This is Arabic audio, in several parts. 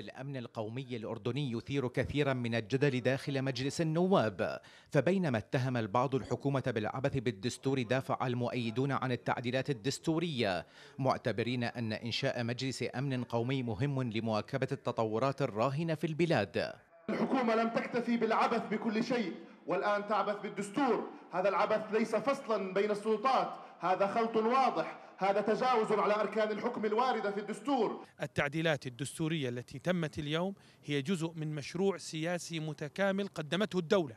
الأمن القومي الأردني يثير كثيرا من الجدل داخل مجلس النواب فبينما اتهم البعض الحكومة بالعبث بالدستور دافع المؤيدون عن التعديلات الدستورية معتبرين أن إنشاء مجلس أمن قومي مهم لمواكبة التطورات الراهنة في البلاد. الحكومة لم تكتفي بالعبث بكل شيء والآن تعبث بالدستور. هذا العبث ليس فصلا بين السلطات هذا خلط واضح. هذا تجاوز على أركان الحكم الواردة في الدستور. التعديلات الدستورية التي تمت اليوم هي جزء من مشروع سياسي متكامل قدمته الدولة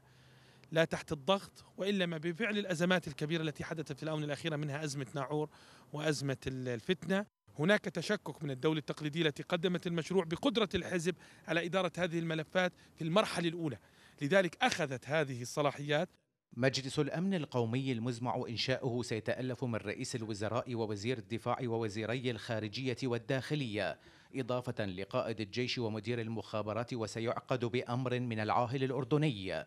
لا تحت الضغط وإنما بفعل الأزمات الكبيرة التي حدثت في الآونة الأخيرة منها أزمة ناعور وأزمة الفتنة. هناك تشكك من الدولة التقليدية التي قدمت المشروع بقدرة الحزب على إدارة هذه الملفات في المرحلة الأولى. لذلك أخذت هذه الصلاحيات مجلس الأمن القومي المزمع إنشاؤه سيتألف من رئيس الوزراء ووزير الدفاع ووزيري الخارجية والداخلية إضافة لقائد الجيش ومدير المخابرات وسيعقد بأمر من العاهل الأردني.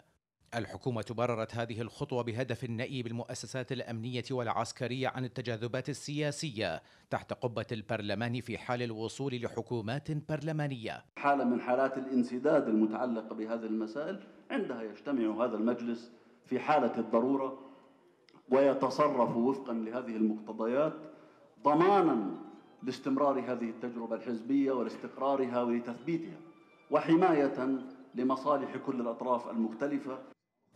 الحكومة بررت هذه الخطوة بهدف النأي بالمؤسسات الأمنية والعسكرية عن التجاذبات السياسية تحت قبة البرلمان في حال الوصول لحكومات برلمانية. حالة من حالات الانسداد المتعلقة بهذه المسائل عندها يجتمع هذا المجلس في حالة الضرورة ويتصرف وفقا لهذه المقتضيات ضمانا لاستمرار هذه التجربة الحزبية ولاستقرارها ولتثبيتها وحماية لمصالح كل الأطراف المختلفة.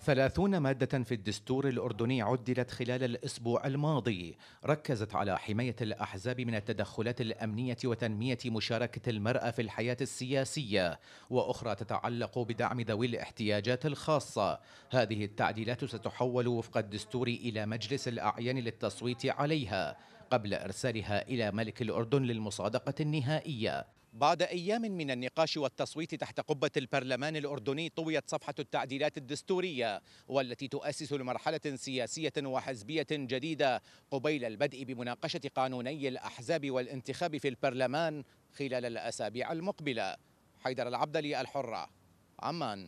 ثلاثون مادة في الدستور الأردني عدلت خلال الأسبوع الماضي. ركزت على حماية الأحزاب من التدخلات الأمنية وتنمية مشاركة المرأة في الحياة السياسية وأخرى تتعلق بدعم ذوي الاحتياجات الخاصة. هذه التعديلات ستحول وفق الدستور إلى مجلس الأعيان للتصويت عليها قبل إرسالها إلى ملك الأردن للمصادقة النهائية. بعد أيام من النقاش والتصويت تحت قبة البرلمان الأردني طويت صفحة التعديلات الدستورية والتي تؤسس لمرحلة سياسية وحزبية جديدة قبيل البدء بمناقشة قانوني الأحزاب والانتخاب في البرلمان خلال الأسابيع المقبلة. حيدر العبدلي الحرة عمان.